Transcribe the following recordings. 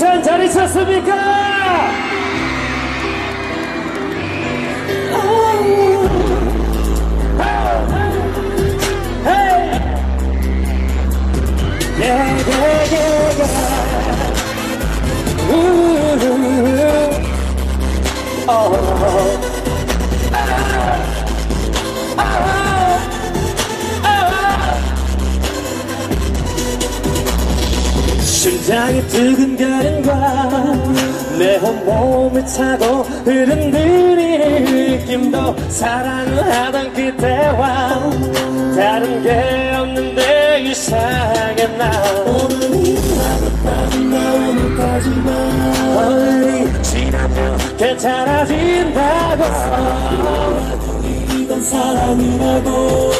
우산 잘 있었습니까? 심장이 두근거려 몸을 타고 흐른들이는 느낌도 사랑을 하던 그때와 다른 게 없는데 이상해 나. 오늘이 하루밤 나 오늘까지만 오늘이 지나면 괜찮아진다고. 이건 사랑이라고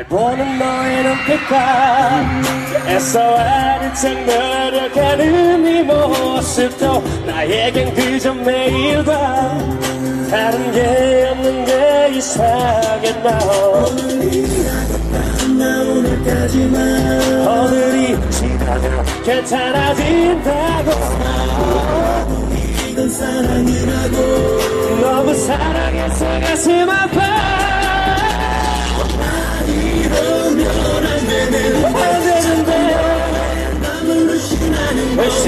날 보는 너의 눈빛과 애써 척 노력하는 이 모습도 나에겐 그저 매일과 다른 게 없는데 이상해 나. 오늘이 지나면 괜찮아진다고 이건 사랑이라고. 너무 사랑해서 가슴 아파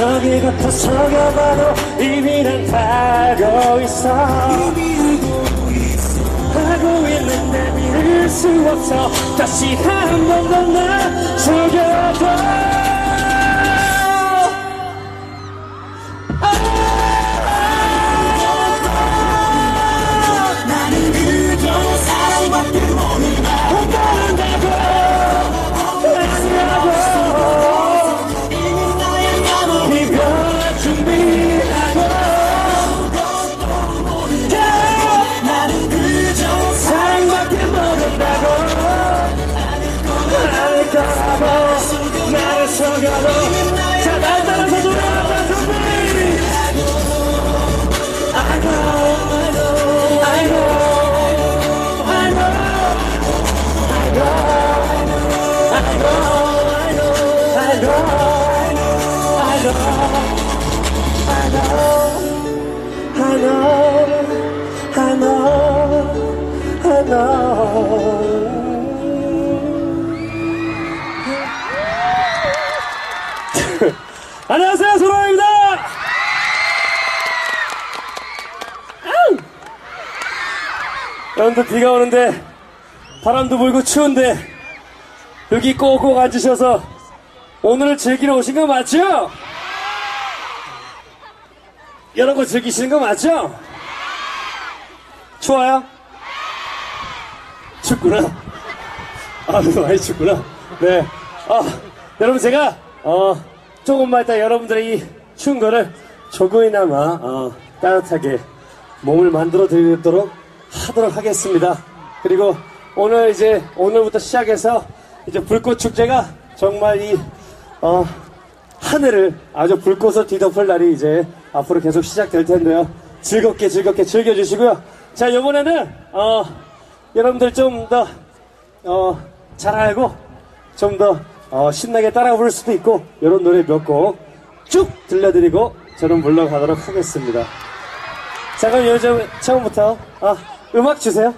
속에 겉어 속여봐도 이미 난 알고 있어. 하고 있는데 믿을 수 없어. 다시 한 번 더나 속여줘 안녕하세요 소라입니다 여러분들 비가 오는데 바람도 불고 추운데 여기 꼭꼭 앉으셔서 오늘을 즐기러 오신 거 맞죠? 여러분 즐기시는 거 맞죠? 추워요? 춥구나. 아, 많이 춥구나. 네. 아, 여러분 제가, 어, 조금만 이따 여러분들의 이 추운 거를 조금이나마 어, 따뜻하게 몸을 만들어 드리도록 하도록 하겠습니다. 그리고 오늘 이제 오늘부터 시작해서 이제 불꽃 축제가 정말 이 어, 하늘을 아주 불꽃으로 뒤덮을 날이 이제 앞으로 계속 시작될 텐데요. 즐겁게 즐겁게 즐겨주시고요. 자, 이번에는 어, 여러분들 좀더 어, 잘 알고 좀더 어, 신나게 따라 부를 수도 있고 이런 노래 몇 곡 쭉 들려드리고 저는 물러가도록 하겠습니다. 자 그럼 요즘 처음부터 아, 음악 주세요.